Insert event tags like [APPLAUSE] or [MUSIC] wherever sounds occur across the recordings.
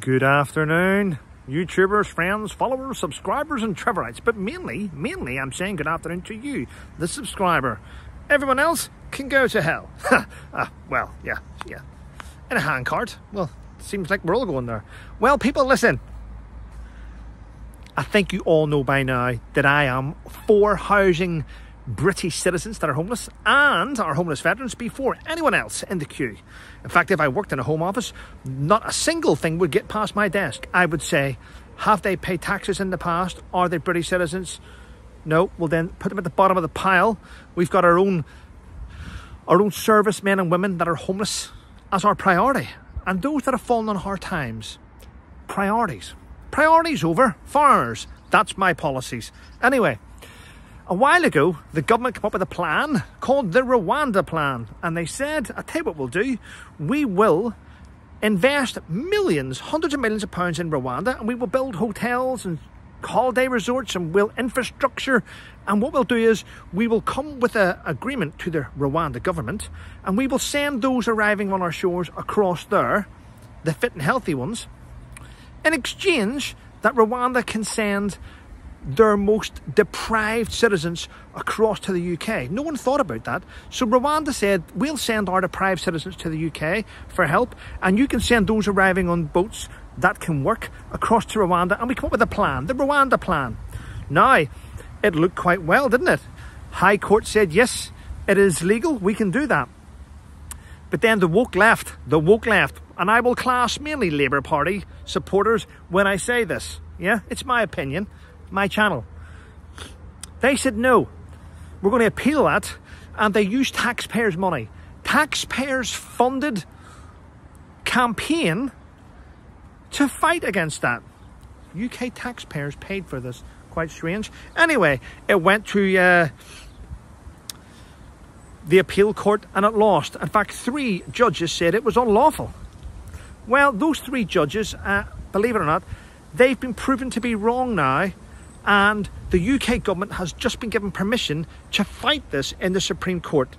Good afternoon, YouTubers, friends, followers, subscribers, and Trevorites. But mainly, mainly, I'm saying good afternoon to you, the subscriber. Everyone else can go to hell. [LAUGHS] uh, well, yeah, yeah. In a handcart. Well, seems like we're all going there. Well, people, listen. I think you all know by now that I am for housing British citizens that are homeless and our homeless veterans before anyone else in the queue. In fact, if I worked in a home office, not a single thing would get past my desk. I would say, have they paid taxes in the past? Are they British citizens? No, we'll then put them at the bottom of the pile. We've got our own our own servicemen and women that are homeless as our priority. And those that have fallen on hard times. Priorities. Priorities over foreigners. That's my policies. Anyway, a while ago, the government came up with a plan called the Rwanda Plan, and they said, I tell you what we'll do, we will invest millions, hundreds of millions of pounds in Rwanda, and we will build hotels and holiday resorts and we'll infrastructure. And what we'll do is we will come with an agreement to the Rwanda government, and we will send those arriving on our shores across there, the fit and healthy ones, in exchange that Rwanda can send their most deprived citizens across to the UK. No one thought about that. So Rwanda said, we'll send our deprived citizens to the UK for help, and you can send those arriving on boats that can work across to Rwanda. And we come up with a plan, the Rwanda plan. Now, it looked quite well, didn't it? High Court said, yes, it is legal, we can do that. But then the woke left, the woke left, and I will class mainly Labour Party supporters when I say this. Yeah, it's my opinion my channel. They said no, we're going to appeal that, and they used taxpayers' money. Taxpayers funded campaign to fight against that. UK taxpayers paid for this. Quite strange. Anyway, it went to uh, the appeal court and it lost. In fact, three judges said it was unlawful. Well, those three judges, uh, believe it or not, they've been proven to be wrong now and the UK government has just been given permission to fight this in the Supreme Court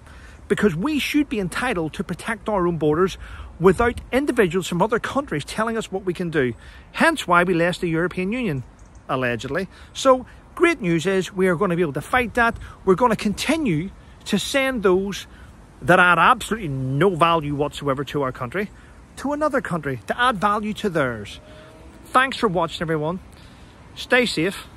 because we should be entitled to protect our own borders without individuals from other countries telling us what we can do. Hence why we left the European Union, allegedly. So, great news is we are going to be able to fight that. We're going to continue to send those that add absolutely no value whatsoever to our country to another country to add value to theirs. Thanks for watching, everyone. Stay safe